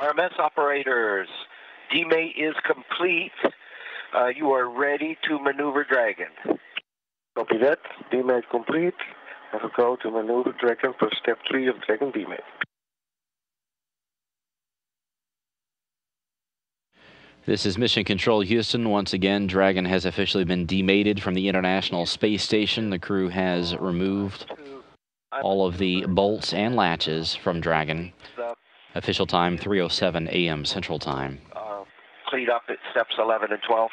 RMS operators, demate is complete. Uh, you are ready to maneuver Dragon. Copy that. demate complete. Have a go to maneuver Dragon for step 3 of Dragon demate. This is Mission Control Houston. Once again, Dragon has officially been demated from the International Space Station. The crew has removed all of the bolts and latches from Dragon. Official time 3:07 a.m. Central Time. Uh, cleaned up at steps 11 and 12.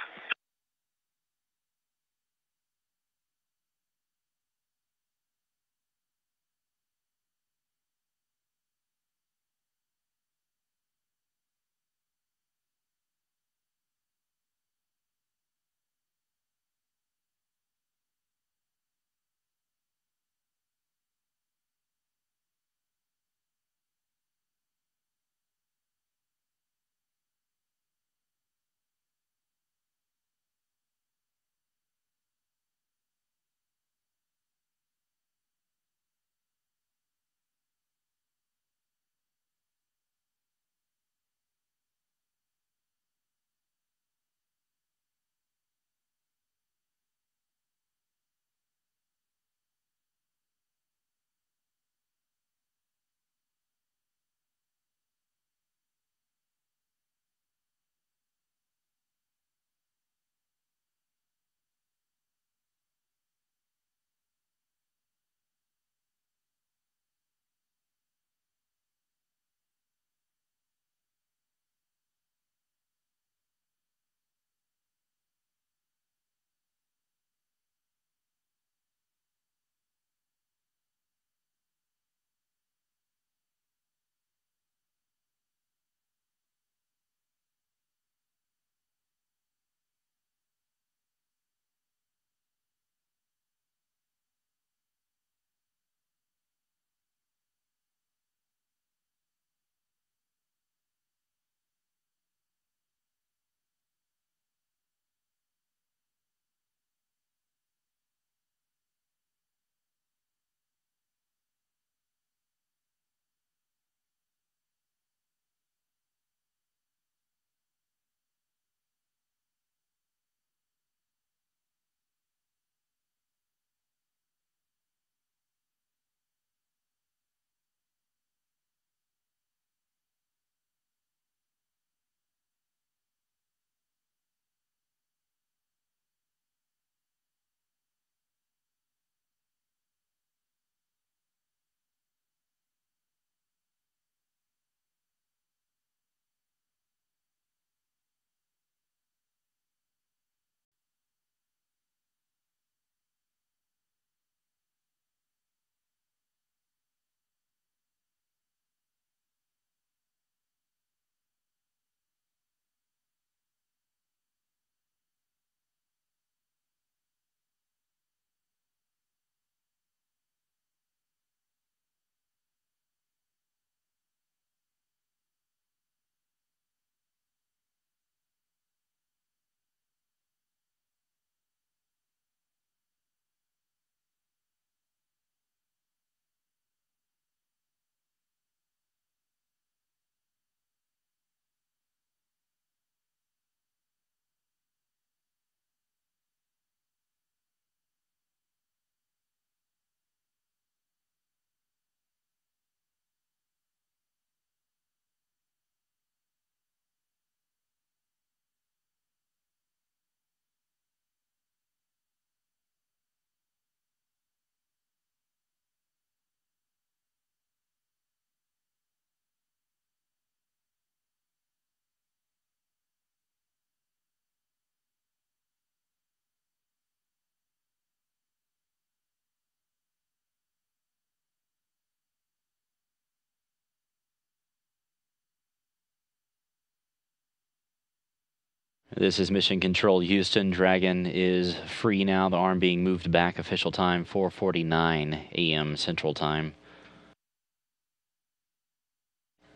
This is Mission Control Houston. Dragon is free now. The arm being moved back. Official time 4:49 a.m. Central Time.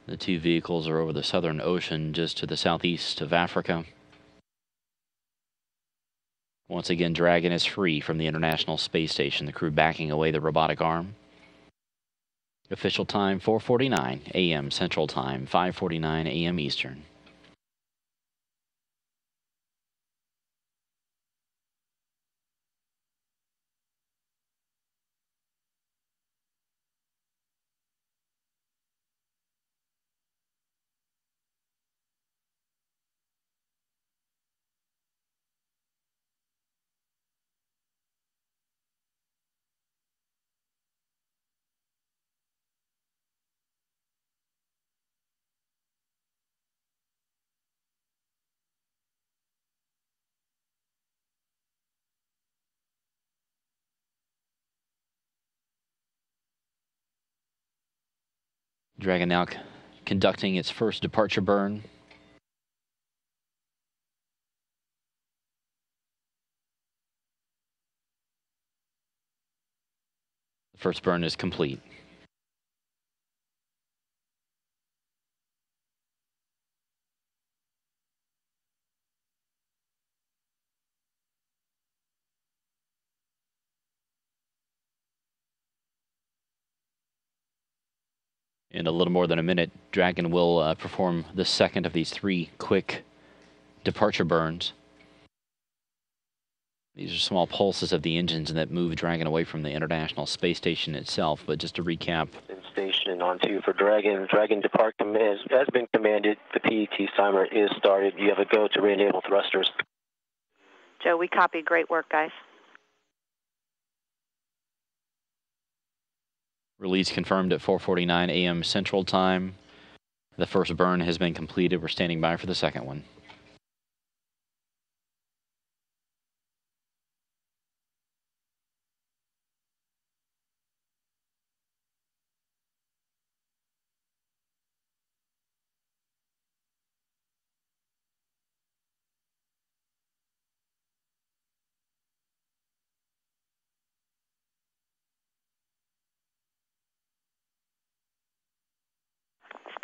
The two vehicles are over the Southern Ocean, just to the southeast of Africa. Once again, Dragon is free from the International Space Station. The crew backing away the robotic arm. Official time 4:49 a.m. Central Time, 5:49 a.m. Eastern. Dragon now conducting its first departure burn. The first burn is complete. In a little more than a minute, Dragon will uh, perform the second of these three quick departure burns. These are small pulses of the engines that move Dragon away from the International Space Station itself. But just to recap. Station on two for Dragon. Dragon depart has, has been commanded. The PET timer is started. You have a go to re-enable thrusters. Joe, we copy. Great work, guys. Release confirmed at 4:49 a.m. Central Time. The first burn has been completed. We're standing by for the second one.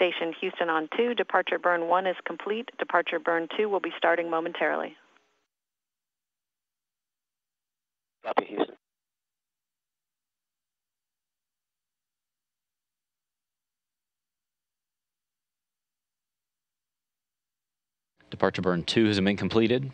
Station Houston on 2. Departure burn 1 is complete. Departure burn 2 will be starting momentarily. Copy, Houston. Departure burn 2 has been completed.